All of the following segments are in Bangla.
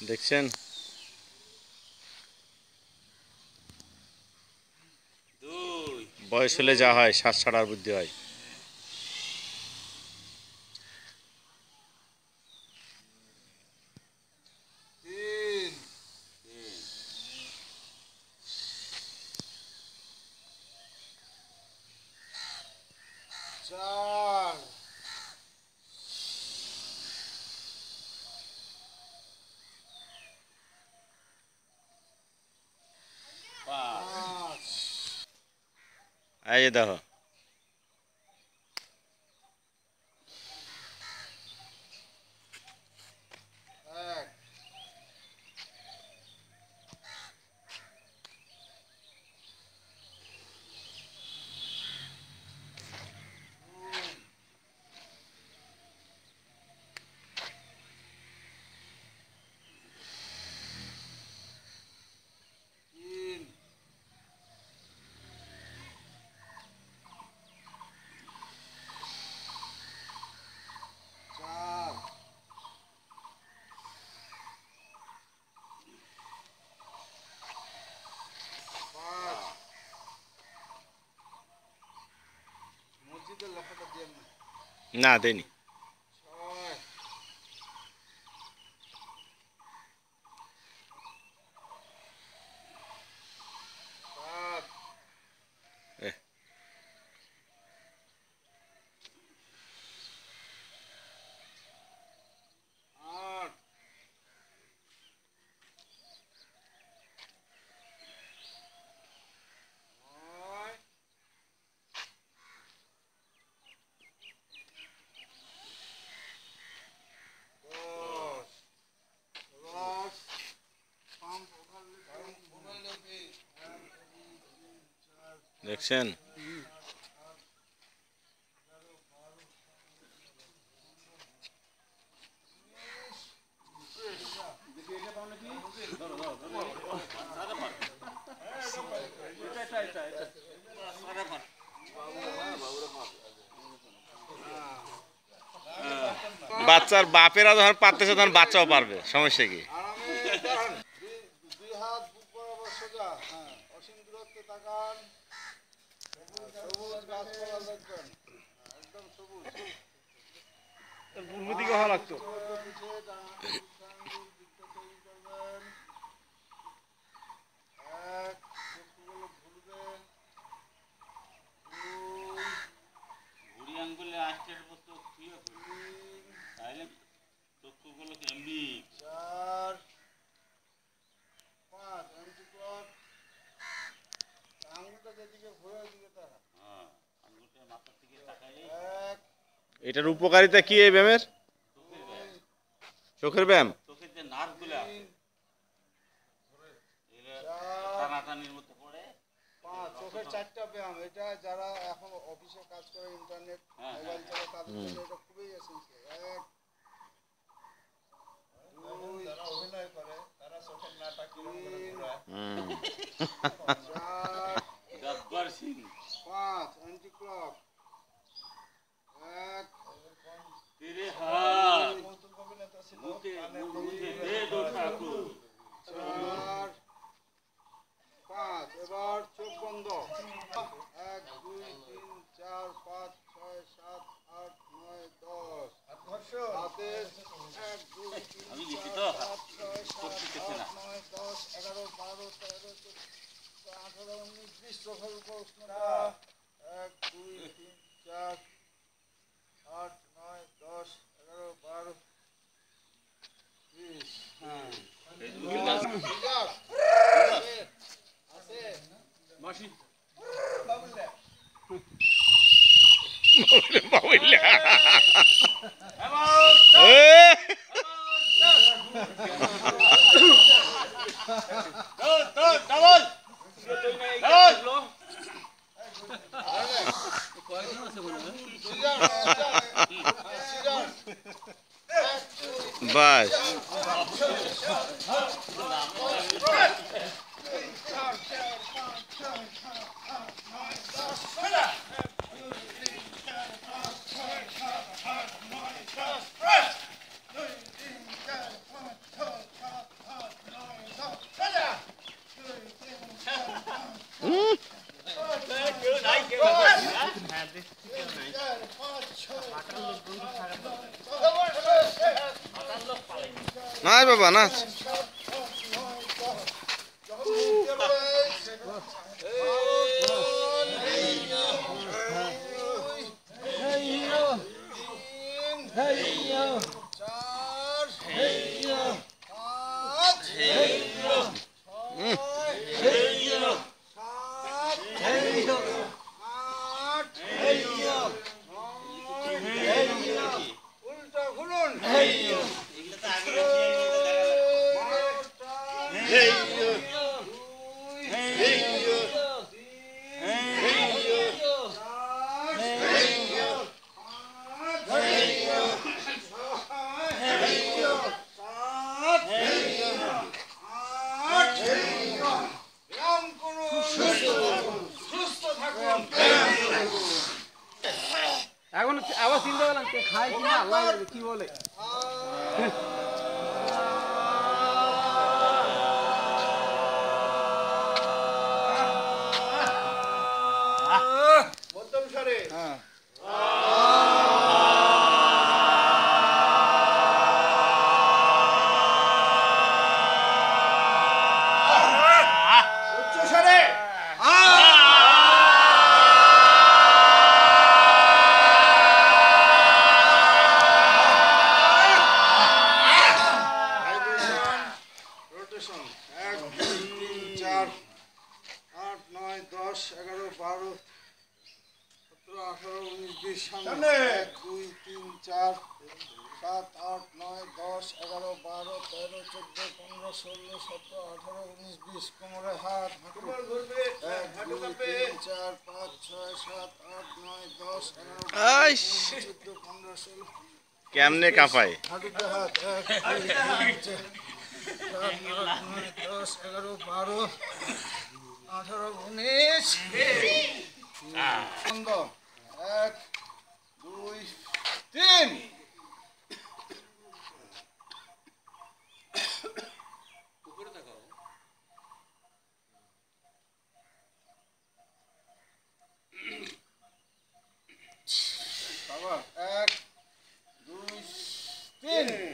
দেখছেন? বয়স হলে যা হয় শ্বাস ছাড়ার বুদ্ধি হয়। ਅਜੇ ਦਾ Nada, Denny. দেখছেন? বাচ্চার বাপেরা যখন পারতেছে তখন বাচ্চাও পারবে। সমস্যা কি। দুই- হাত সবুজ গাছপালা দেখবেন হ্যাঁ, একদম সবুজ। পূর্ব দিকে হওয়া লাগতো। এটার উপকারিতা কি এই ব্যায়ামের? চোখের ব্যায়াম? চোখের চারটা ব্যায়াম এটা যারা এখন অফিসে কাজ করে ইন্টারনেট হ্যাঁ, মোবাইল চালায় তাদের জন্য এটা খুবই এসেন্সিয়াল এক দুই তেরো চোদ্দ আঠারো উনিশ বিশ চোখের উপর উষ্ণতা এক দুই তিন চার আট নয় দশ এগারো বারো বিশ হ্যাঁ আছে, আছে মাসি বাবুল্লা বাবুল্লা। Vai. নাচ বাবা নাচ Hey yo! Hey yo! ব্যায়াম করুন সুস্থ থাকুন এখন আবার চিন্তা করলাম কে খায় কি না, আল্লাহ কি বলে? দশ এগারো বারো সতেরো আঠারো উনিশ বিশ সামনে। এক দুই তিন চার সাত আট নয় দশ এগারো বারো তেরো চোদ্দ পনেরো ষোলো সতেরো আঠারো উনিশ বিশ কোমরে হাত এক দুই তিন চার পাঁচ ছয় সাত আট নয় দশ এগারো। চোদ্দ পনেরো ষোলো। কেমনে কাঁপায়? হাঁটুতে হাত এক দুই তিন চার সাত আট নয় দশ এগারো বারো 아, 여러분이 시. 한거 누이 딘. 봐봐, 악, 누이 딘.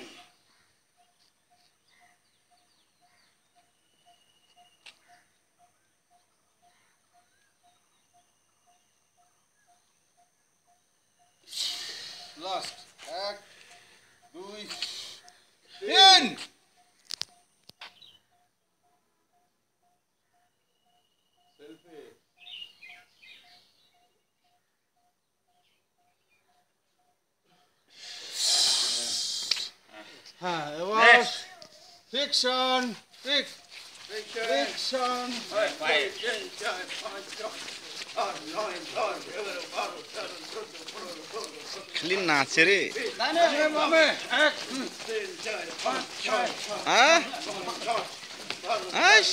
হ্যাঁ এবার ফিকশন ফিক ফিকশন খালি নাচে রে ডানে বামে এক হ্যাঁ আইস।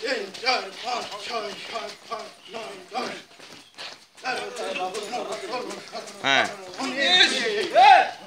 তিন চার পাঁচ ছয় সাত আট নয় দশ 예.